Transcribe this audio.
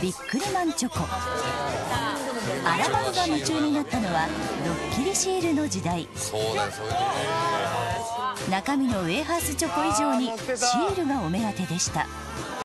ビックリマンチョコ。アラマンが夢中になったのはドッキリシールの時代。中身のウエハースチョコ以上にシールがお目当てでした。